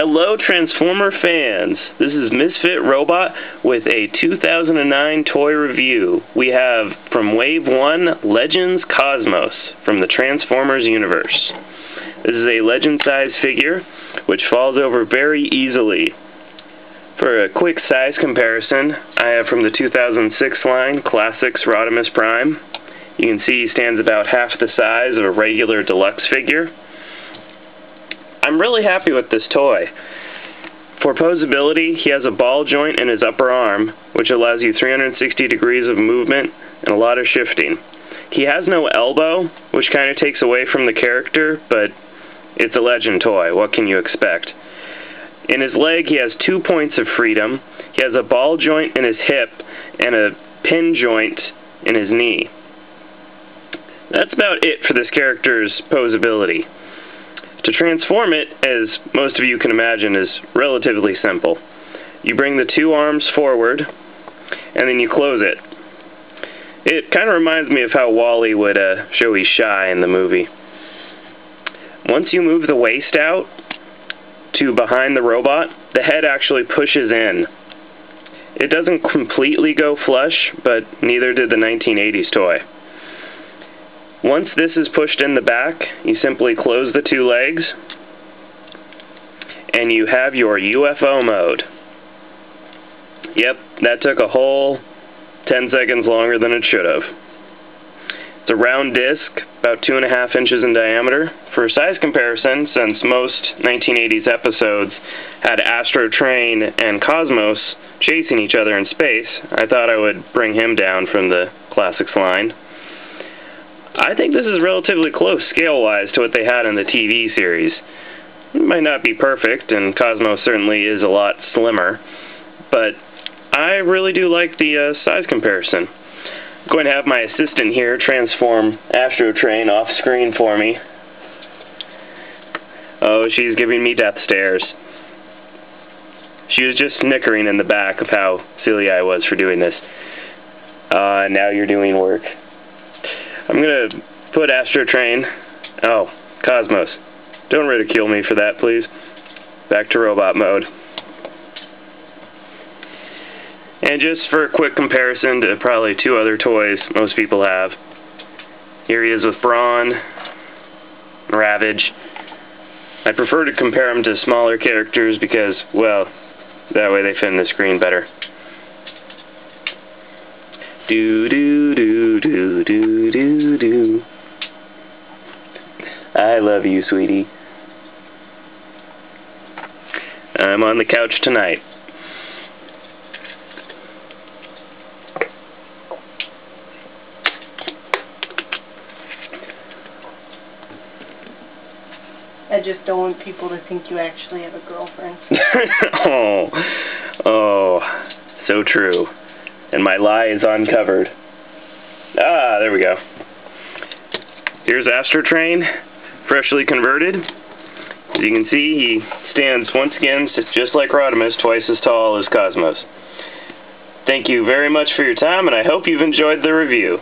Hello, Transformer fans! This is Misfit Robot with a 2009 toy review. We have from Wave 1 Legends Cosmos from the Transformers universe. This is a legend size figure which falls over very easily. For a quick size comparison, I have from the 2006 line Classics Rodimus Prime. You can see he stands about half the size of a regular deluxe figure. I'm really happy with this toy. For posability, he has a ball joint in his upper arm, which allows you 360 degrees of movement and a lot of shifting. He has no elbow, which kind of takes away from the character, but it's a legend toy. What can you expect? In his leg, he has two points of freedom. He has a ball joint in his hip and a pin joint in his knee. That's about it for this character's posability. To transform it, as most of you can imagine, is relatively simple. You bring the two arms forward, and then you close it. It kind of reminds me of how WALL-E would uh, show he's shy in the movie. Once you move the waist out to behind the robot, the head actually pushes in. It doesn't completely go flush, but neither did the 1980s toy. Once this is pushed in the back, you simply close the two legs, and you have your UFO mode. Yep, that took a whole 10 seconds longer than it should have. It's a round disc, about 2.5 inches in diameter. For size comparison, since most 1980s episodes had Astrotrain and Cosmos chasing each other in space, I thought I would bring him down from the Classics line. I think this is relatively close scale-wise to what they had in the TV series. It might not be perfect, and Cosmos certainly is a lot slimmer, but I really do like the uh, size comparison. I'm going to have my assistant here transform Astrotrain off screen for me. Oh, she's giving me death stares. She was just snickering in the back of how silly I was for doing this. Uh, now you're doing work. I'm going to put Astrotrain. Oh, Cosmos. Don't ridicule me for that, please. Back to robot mode. And just for a quick comparison to probably two other toys most people have. Here he is with Brawn, Ravage. I prefer to compare them to smaller characters because, well, that way they fit in the screen better. Do do do do do do. I love you, sweetie. I'm on the couch tonight. I just don't want people to think you actually have a girlfriend. oh, oh, so true and my lie is uncovered. Ah, there we go. Here's Astrotrain, freshly converted. As you can see, he stands once again just like Rodimus, twice as tall as Cosmos. Thank you very much for your time, and I hope you've enjoyed the review.